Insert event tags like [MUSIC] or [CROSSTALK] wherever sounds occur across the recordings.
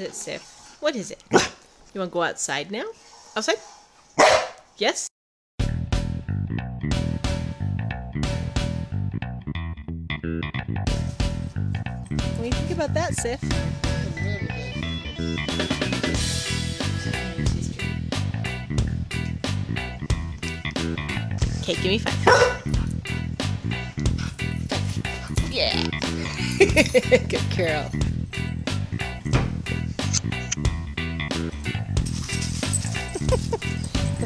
is it, Siff? What is it? You want to go outside now? Outside? Yes? What do you think about that, Siff? Okay, give me five. Yeah. [LAUGHS] Good girl.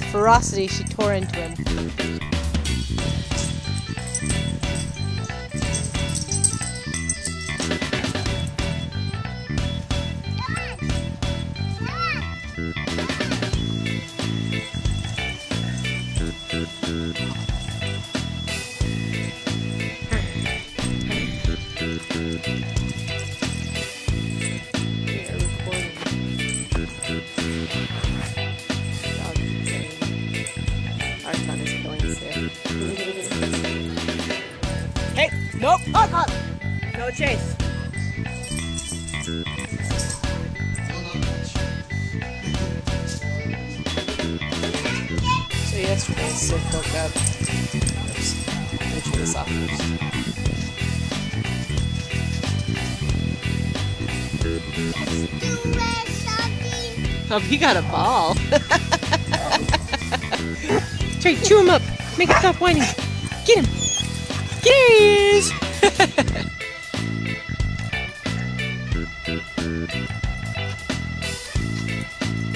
The ferocity she tore into him. [LAUGHS] Hey! Nope! Oh, Archon! No chase. So yesterday, Siff woke up. Oops. Let me turn this off first. Oh, he got a ball. [LAUGHS] Trey, chew him up. Make him stop whining. Get him. There he is.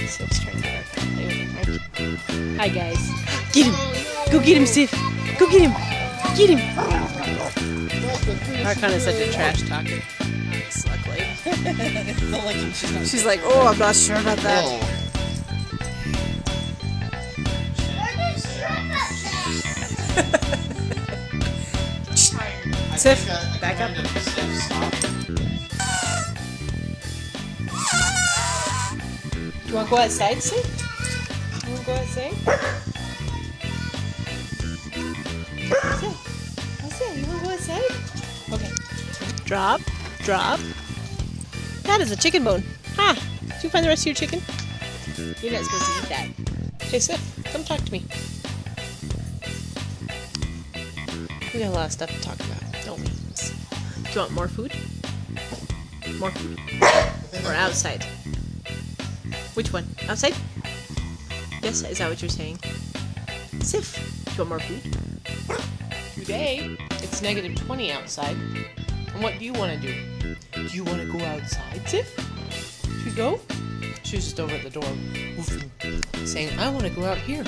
Siff's trying to work. Play with him, aren't you? Hi, guys. Get him. Go get him, Siff. Go get him. Get him. Archon is such a trash talker. Luckily. [LAUGHS] She's like, oh, I'm not sure about that. Siff, back up. Do you want to go outside, Siff? You want to go outside? Siff, I said, you want to go outside? Okay. Drop, drop. That is a chicken bone. Ha! Did you find the rest of your chicken? You're not supposed to eat that. Hey, Siff, come talk to me. We got a lot of stuff to talk about, Do you want more food? More food? Or outside? Which one? Outside? Yes, is that what you're saying? Siff, do you want more food? Today, it's negative 20 outside. And what do you want to do? Do you want to go outside, Siff? Should we go? She was just over at the door, woofing, saying, I want to go out here.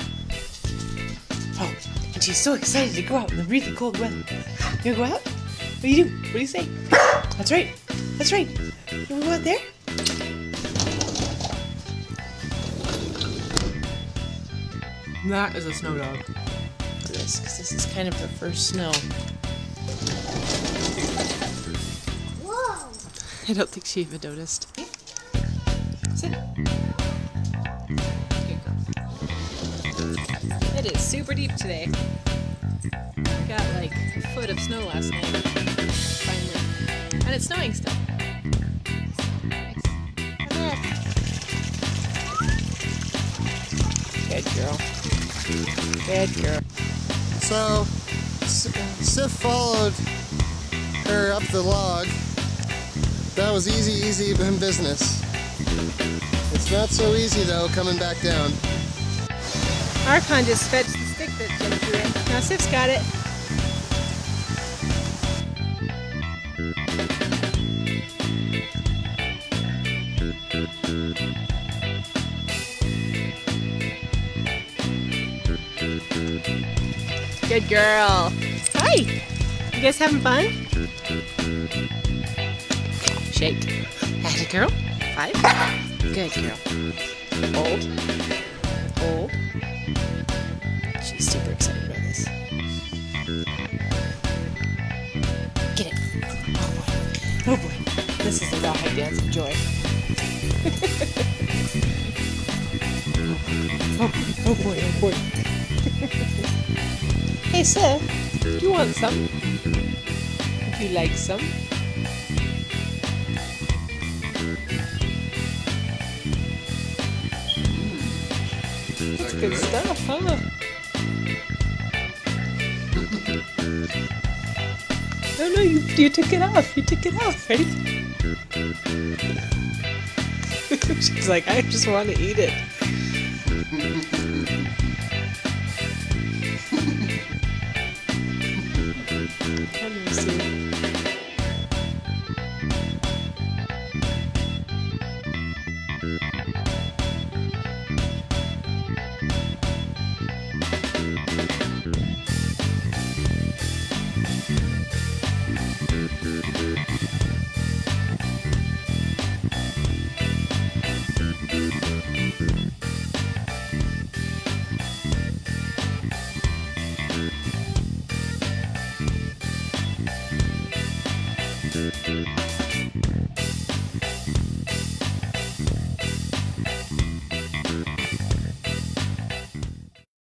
Oh, and she's so excited to go out in the really cold weather. You wanna go out? What do you do? What do you say? That's right. That's right. You wanna go out there? That is a snow dog. This, because this is kind of her first snow. Whoa! I don't think she even noticed. Sit. It is super deep today. We got like a foot of snow last night. Finally. And it's snowing still. Good girl. Good girl. So, Siff followed her up the log. That was easy, easy in [LAUGHS] business. It's not so easy though, coming back down. Archon just fetched the stick that Jim threw in. Now Siff's got it. Good girl. Hi. You guys having fun? Shake. Had a girl. Five. Good girl. Hold. excited about this. Get it. Oh boy. Oh boy. This is a ride dance of joy. [LAUGHS] oh, oh boy, oh boy. [LAUGHS] hey sir, do you want some? Would you like some? That's good stuff. No, no, you, you took it off. You took it off. Ready? [LAUGHS] She's like, I just want to eat it. [LAUGHS]